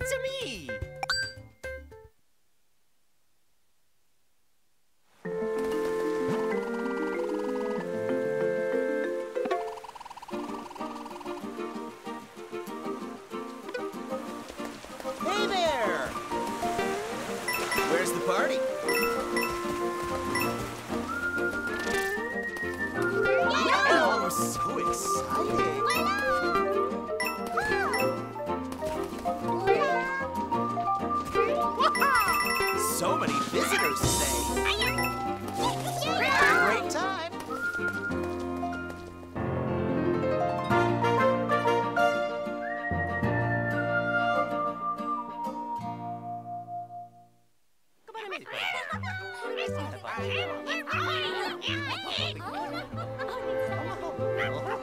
It's a me. Visitors today. Great time. I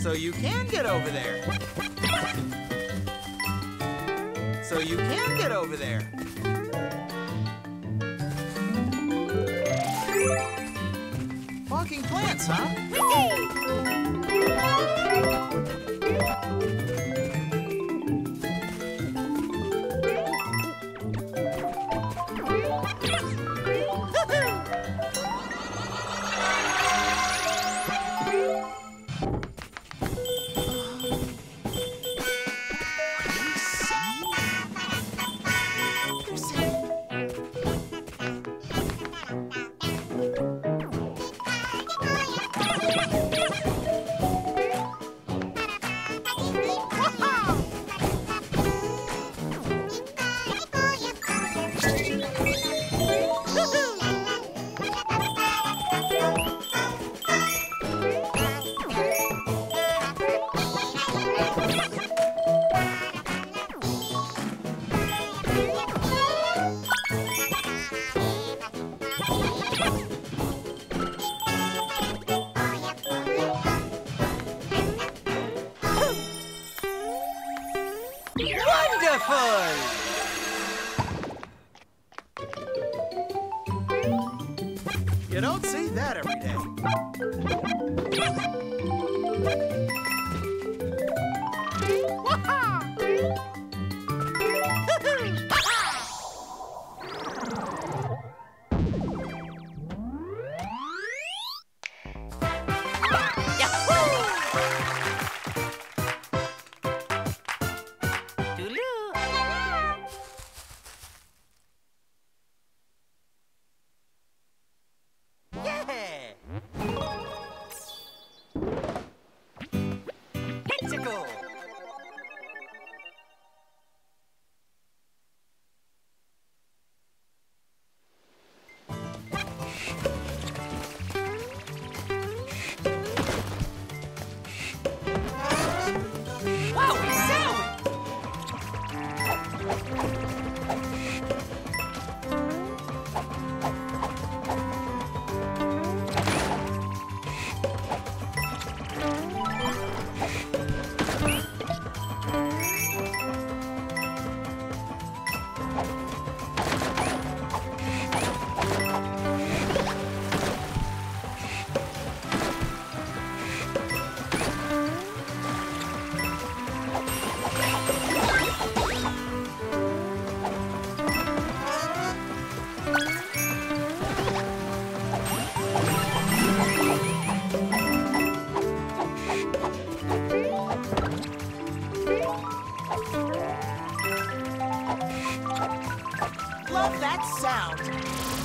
So you can get over there. So you can get over there. Walking plants, huh? Wonderful! love that sound.